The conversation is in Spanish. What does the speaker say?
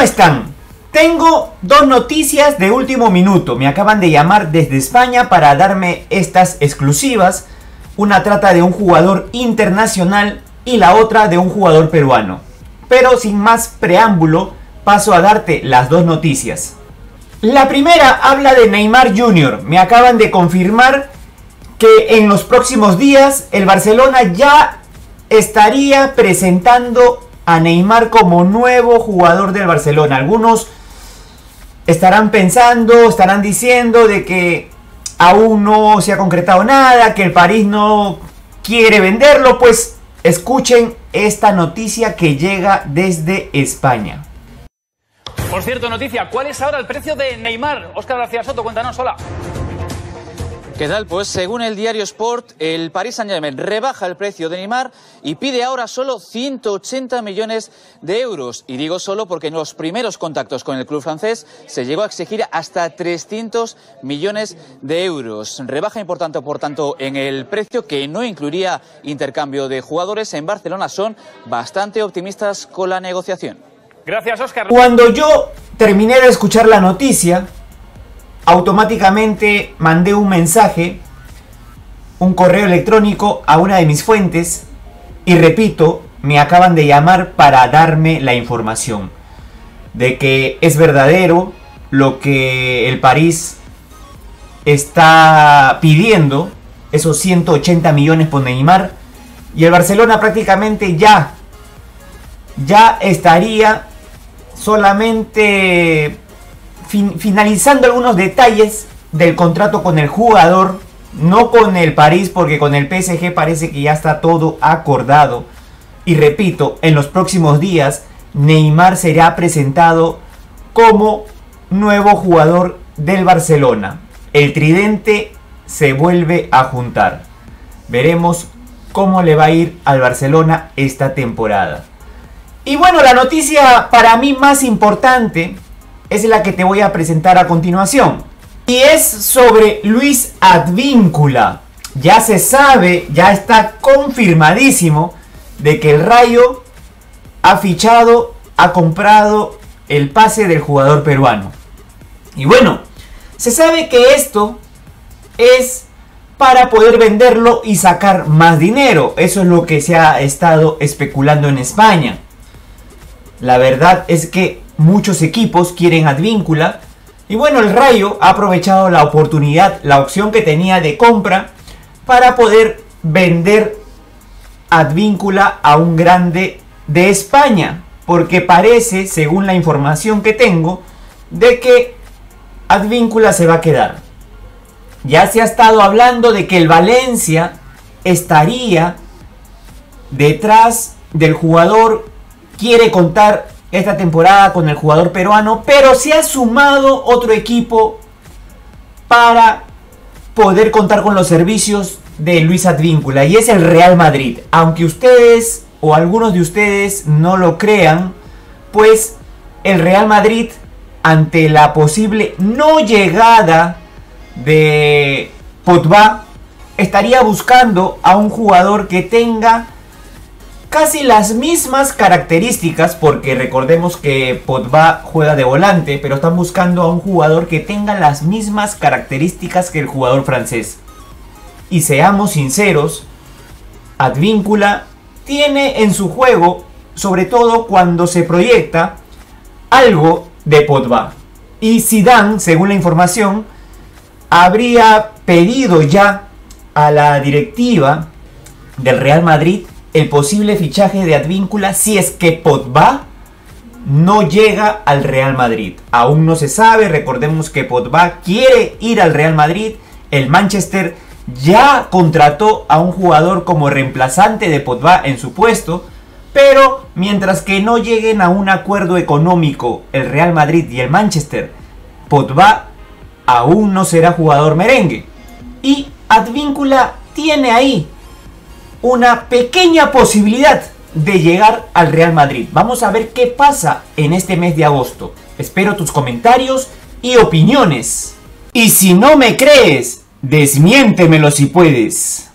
¿Cómo están? Tengo dos noticias de último minuto. Me acaban de llamar desde España para darme estas exclusivas. Una trata de un jugador internacional y la otra de un jugador peruano. Pero sin más preámbulo, paso a darte las dos noticias. La primera habla de Neymar Jr. Me acaban de confirmar que en los próximos días el Barcelona ya estaría presentando a Neymar como nuevo jugador del Barcelona. Algunos estarán pensando, estarán diciendo de que aún no se ha concretado nada, que el París no quiere venderlo, pues escuchen esta noticia que llega desde España. Por cierto, noticia, ¿cuál es ahora el precio de Neymar? Óscar García Soto, cuéntanos, hola. ¿Qué tal? Pues según el diario Sport, el Paris Saint-Germain rebaja el precio de Neymar y pide ahora solo 180 millones de euros. Y digo solo porque en los primeros contactos con el club francés se llegó a exigir hasta 300 millones de euros. Rebaja importante, por tanto, en el precio que no incluiría intercambio de jugadores. En Barcelona son bastante optimistas con la negociación. Gracias, Óscar. Cuando yo terminé de escuchar la noticia, automáticamente mandé un mensaje, un correo electrónico a una de mis fuentes y repito, me acaban de llamar para darme la información de que es verdadero lo que el París está pidiendo, esos 180 millones por Neymar, y el Barcelona prácticamente ya, ya estaría solamente finalizando algunos detalles del contrato con el jugador, no con el París, porque con el PSG parece que ya está todo acordado. Y repito, en los próximos días Neymar será presentado como nuevo jugador del Barcelona. El tridente se vuelve a juntar. Veremos cómo le va a ir al Barcelona esta temporada. Y bueno, la noticia para mí más importante es la que te voy a presentar a continuación. Y es sobre Luis Advíncula. Ya se sabe, ya está confirmadísimo de que el Rayo ha fichado, ha comprado el pase del jugador peruano. Y bueno, se sabe que esto es para poder venderlo y sacar más dinero. Eso es lo que se ha estado especulando en España. La verdad es que muchos equipos quieren Advíncula. Y bueno, el Rayo ha aprovechado la oportunidad, la opción que tenía de compra para poder vender Advíncula a un grande de España. Porque parece, según la información que tengo, de que Advíncula se va a quedar. Ya se ha estado hablando de que el Valencia estaría detrás del jugador, quiere contar esta temporada con el jugador peruano, pero se ha sumado otro equipo para poder contar con los servicios de Luis Advíncula y es el Real Madrid. Aunque ustedes o algunos de ustedes no lo crean, pues el Real Madrid ante la posible no llegada de Potba estaría buscando a un jugador que tenga casi las mismas características, porque recordemos que Potba juega de volante, pero están buscando a un jugador que tenga las mismas características que el jugador francés. Y seamos sinceros, Advíncula tiene en su juego, sobre todo cuando se proyecta, algo de Potba. Y Zidane, según la información, habría pedido ya a la directiva del Real Madrid el posible fichaje de Advíncula si es que Potba no llega al Real Madrid. Aún no se sabe, recordemos que Potba quiere ir al Real Madrid, el Manchester ya contrató a un jugador como reemplazante de Potba en su puesto, pero mientras que no lleguen a un acuerdo económico el Real Madrid y el Manchester, Potba aún no será jugador merengue. Y Advíncula tiene ahí una pequeña posibilidad de llegar al Real Madrid. Vamos a ver qué pasa en este mes de agosto. Espero tus comentarios y opiniones. Y si no me crees, desmiéntemelo si puedes.